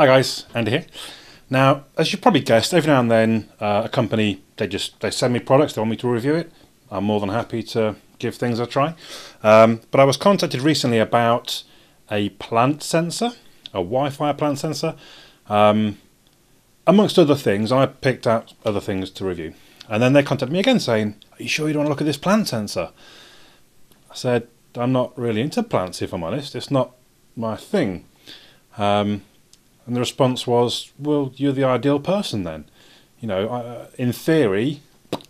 Hi guys, Andy here. Now, as you probably guessed, every now and then uh, a company they just they send me products, they want me to review it. I'm more than happy to give things a try. Um, but I was contacted recently about a plant sensor, a Wi-Fi plant sensor. Um, amongst other things, I picked out other things to review, and then they contacted me again saying, "Are you sure you don't want to look at this plant sensor?" I said, "I'm not really into plants, if I'm honest. It's not my thing." Um, and the response was, well, you're the ideal person then. You know, uh, in theory,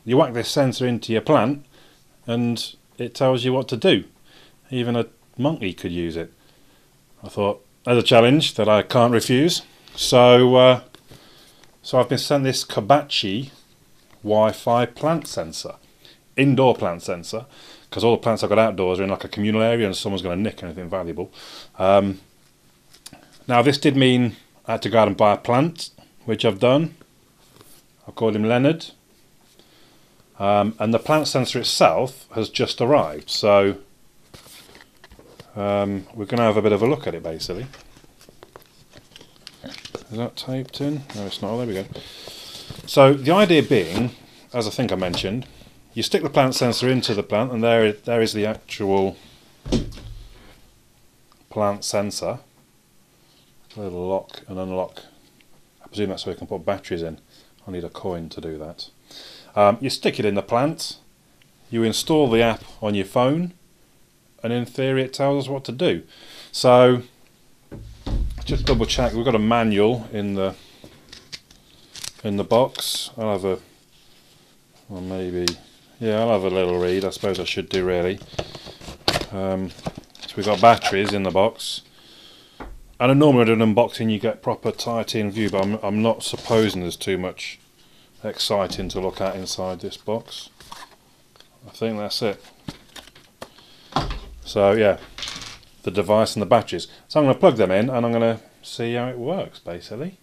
you whack this sensor into your plant and it tells you what to do. Even a monkey could use it. I thought, as a challenge that I can't refuse. So, uh, so I've been sent this Koubachi Wi-Fi plant sensor, indoor plant sensor, because all the plants I've got outdoors are in like a communal area and someone's going to nick anything valuable. Um, now this did mean I had to go out and buy a plant, which I've done. I called him Leonard. Um, and the plant sensor itself has just arrived, so um, we're going to have a bit of a look at it basically. Is that taped in? No, it's not. Oh, there we go. So the idea being, as I think I mentioned, you stick the plant sensor into the plant, and there, there is the actual plant sensor little lock and unlock. I presume that's where you can put batteries in. I need a coin to do that. Um, you stick it in the plant, you install the app on your phone, and in theory it tells us what to do. So just double check. We've got a manual in the in the box. I'll have a or maybe yeah, I'll have a little read. I suppose I should do really. Um, so we've got batteries in the box. And normally at an unboxing you get proper tight in view, but I'm, I'm not supposing there's too much exciting to look at inside this box. I think that's it. So yeah, the device and the batteries. So I'm going to plug them in and I'm going to see how it works basically.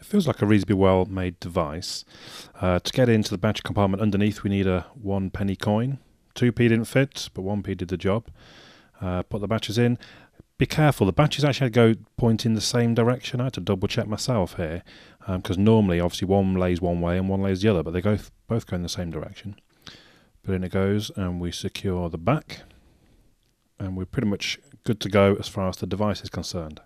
It feels like a reasonably well made device. Uh, to get into the battery compartment underneath we need a one penny coin. 2p didn't fit, but 1p did the job uh, put the batteries in. Be careful, the batteries actually go point in the same direction. I had to double check myself here because um, normally, obviously, one lays one way and one lays the other, but they go both go in the same direction. But in it goes, and we secure the back, and we're pretty much good to go as far as the device is concerned.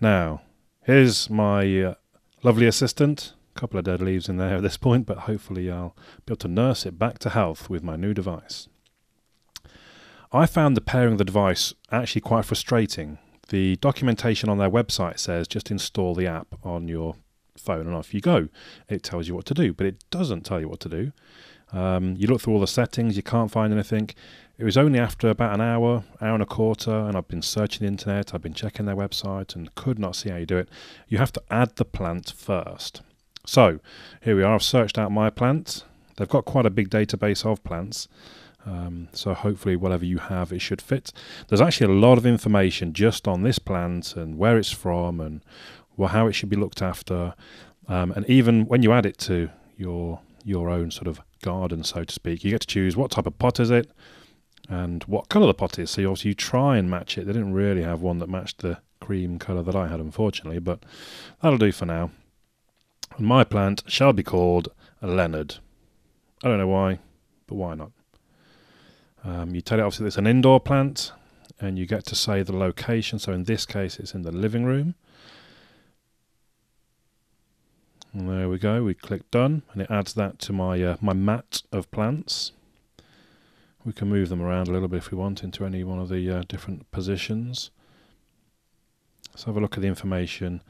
Now, here's my uh, lovely assistant. A couple of dead leaves in there at this point, but hopefully I'll be able to nurse it back to health with my new device. I found the pairing of the device actually quite frustrating. The documentation on their website says just install the app on your phone and off you go. It tells you what to do, but it doesn't tell you what to do. Um, you look through all the settings, you can't find anything. It was only after about an hour, hour and a quarter, and I've been searching the internet, I've been checking their website, and could not see how you do it. You have to add the plant first. So here we are. I've searched out my plant. They've got quite a big database of plants. Um, so hopefully whatever you have, it should fit. There's actually a lot of information just on this plant and where it's from and well, how it should be looked after. Um, and even when you add it to your your own sort of garden, so to speak, you get to choose what type of pot is it and what colour the pot is. So obviously you try and match it. They didn't really have one that matched the cream colour that I had, unfortunately, but that'll do for now. My plant shall be called Leonard. I don't know why, but why not? Um, you tell it obviously it's an indoor plant and you get to say the location. So in this case, it's in the living room. And there we go. We click done and it adds that to my, uh, my mat of plants. We can move them around a little bit if we want into any one of the uh, different positions. Let's have a look at the information.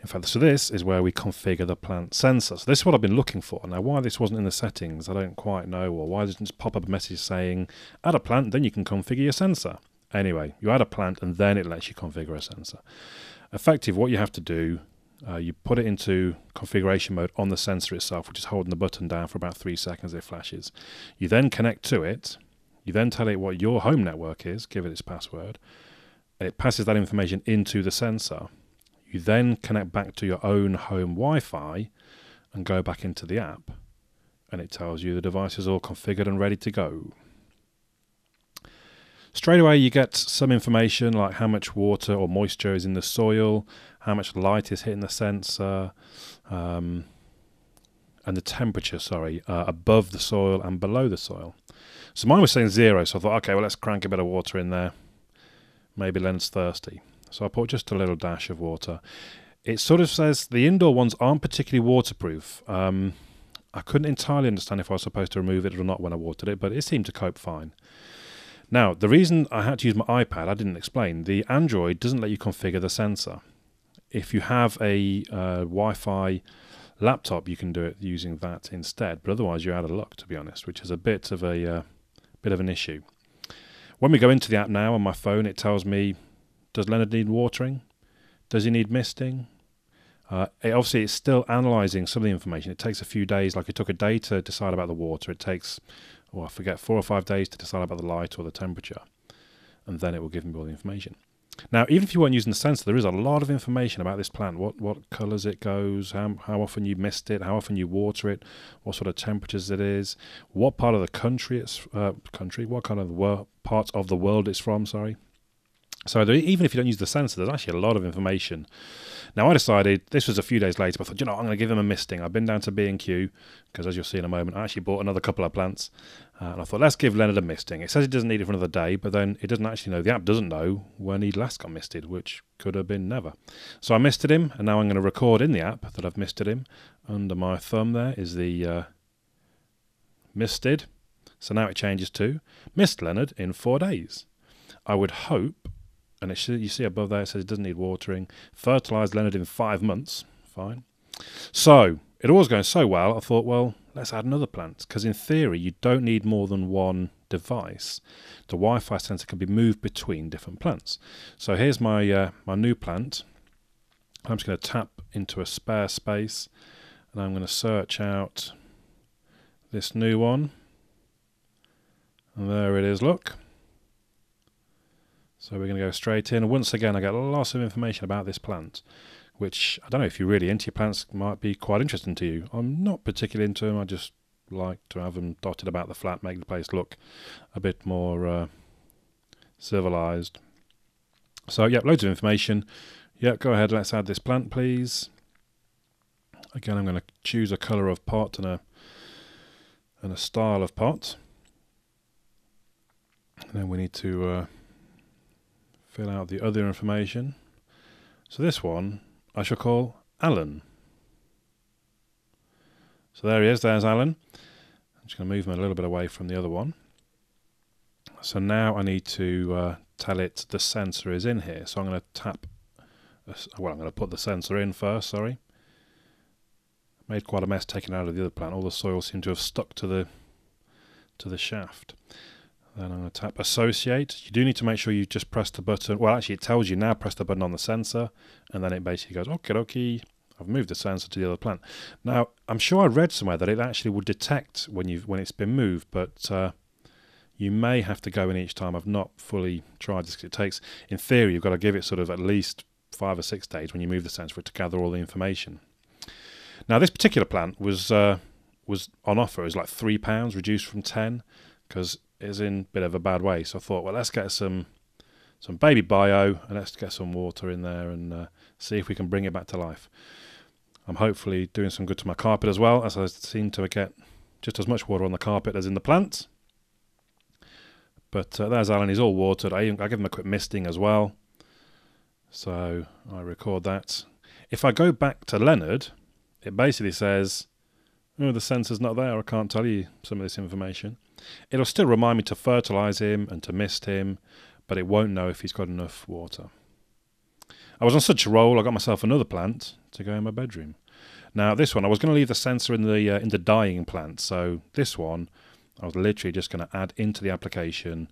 In fact, so this is where we configure the plant sensor. So this is what I've been looking for. Now, why this wasn't in the settings, I don't quite know, or why doesn't pop up a message saying, add a plant, then you can configure your sensor. Anyway, you add a plant and then it lets you configure a sensor. Effective, what you have to do, uh, you put it into configuration mode on the sensor itself, which is holding the button down for about three seconds, it flashes. You then connect to it, you then tell it what your home network is, give it its password, it passes that information into the sensor you then connect back to your own home Wi Fi and go back into the app, and it tells you the device is all configured and ready to go. Straight away, you get some information like how much water or moisture is in the soil, how much light is hitting the sensor, um, and the temperature, sorry, uh, above the soil and below the soil. So mine was saying zero, so I thought, okay, well, let's crank a bit of water in there. Maybe Len's thirsty. So I put just a little dash of water. It sort of says the indoor ones aren't particularly waterproof. Um, I couldn't entirely understand if I was supposed to remove it or not when I watered it, but it seemed to cope fine. Now, the reason I had to use my iPad, I didn't explain. The Android doesn't let you configure the sensor. If you have a uh, Wi Fi laptop, you can do it using that instead, but otherwise, you're out of luck, to be honest, which is a bit of a uh, bit of an issue. When we go into the app now on my phone, it tells me does Leonard need watering? Does he need misting? Uh, it, obviously, it's still analysing some of the information. It takes a few days, like it took a day to decide about the water. It takes, oh, I forget, four or five days to decide about the light or the temperature. And then it will give me all the information. Now, even if you weren't using the sensor, there is a lot of information about this plant. What what colours it goes, how how often you mist it, how often you water it, what sort of temperatures it is, what part of the country it's uh, country, what kind of wor- parts of the world it's from. Sorry. So even if you don't use the sensor, there's actually a lot of information. Now I decided this was a few days later, but I thought, you know, I'm going to give them a misting. I've been down to B and Q because, as you'll see in a moment, I actually bought another couple of plants, uh, and I thought let's give Leonard a misting. It says he doesn't need it for another day, but then it doesn't actually know. The app doesn't know when he last got misted, which could have been never. So I misted him, and now I'm going to record in the app that I've misted him. Under my thumb there is the uh, misted. So now it changes to mist Leonard in four days. I would hope and you see above there it says it doesn't need watering. Fertilised Leonard in five months. Fine. So it was going so well. I thought, well, let's add another plant because in theory you don't need more than one device. The Wi-Fi sensor can be moved between different plants. So here's my uh, my new plant. I'm just going to tap into a spare space and I'm going to search out this new one. And there it is, look. So we're going to go straight in. Once again, I get lots of information about this plant, which I don't know if you're really into your plants, might be quite interesting to you. I'm not particularly into them. I just like to have them dotted about the flat, make the place look a bit more uh, civilized. So, yeah, loads of information. Yeah, go ahead. Let's add this plant, please. Again, I'm going to choose a colour of pot and a and a style of pot. And then we need to uh, fill out the other information. So this one I shall call Alan. So there he is, there's Alan. I'm just going to move him a little bit away from the other one. So now I need to uh, tell it the sensor is in here. So I'm going to tap, well, I'm going to put the sensor in first, sorry. Made quite a mess taking out of the other plant. All the soil seemed to have stuck to the to the shaft. Then I'm going to tap associate. You do need to make sure you just press the button. Well, actually, it tells you now press the button on the sensor, and then it basically goes, okay, okay. I've moved the sensor to the other plant. Now, I'm sure I read somewhere that it actually would detect when you when it's been moved, but uh, you may have to go in each time. I've not fully tried this. It takes, in theory, you've got to give it sort of at least five or six days when you move the sensor for it to gather all the information. Now, this particular plant was uh, was on offer. It was like three pounds, reduced from ten, because is in a bit of a bad way. So I thought, well, let's get some some baby bio and let's get some water in there and uh, see if we can bring it back to life. I'm hopefully doing some good to my carpet as well, as I seem to get just as much water on the carpet as in the plants. But uh, there's Alan, he's all watered. I, I give him a quick misting as well. So I record that. If I go back to Leonard, it basically says, oh, the sensor's not there. I can't tell you some of this information. It'll still remind me to fertilise him and to mist him, but it won't know if he's got enough water. I was on such a roll, I got myself another plant to go in my bedroom. Now, this one, I was going to leave the sensor in the uh, in the dying plant, so this one, I was literally just going to add into the application,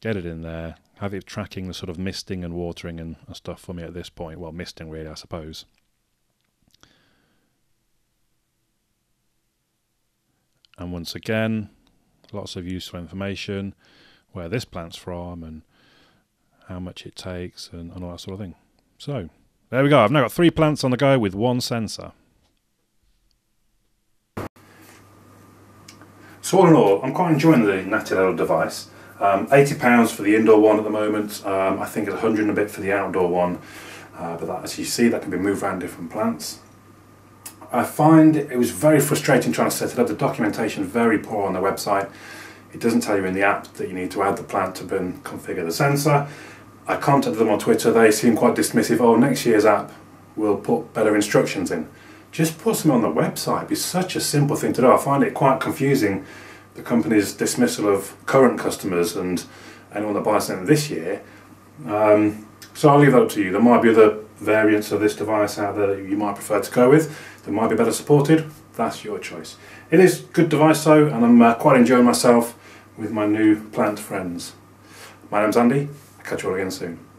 get it in there, have it tracking the sort of misting and watering and, and stuff for me at this point. Well, misting really, I suppose. And once again, lots of useful information, where this plant's from and how much it takes and, and all that sort of thing. So there we go. I've now got three plants on the go with one sensor. So all in all, I'm quite enjoying the natty device. Um, £80 for the indoor one at the moment. Um, I think it's 100 and a bit for the outdoor one. Uh, but that, as you see, that can be moved around different plants. I find it was very frustrating trying to set it up. The documentation very poor on the website. It doesn't tell you in the app that you need to add the plant to bin configure the sensor. I contacted them on Twitter. They seem quite dismissive. Oh, next year's app will put better instructions in. Just put them on the website. Be such a simple thing to do. I find it quite confusing the company's dismissal of current customers and anyone that buys something this year. Um, so I'll leave that up to you. There might be other variants of this device out there that you might prefer to go with that might be better supported. That's your choice. It is a good device though, and I'm uh, quite enjoying myself with my new plant friends. My name's Andy. I'll catch you all again soon.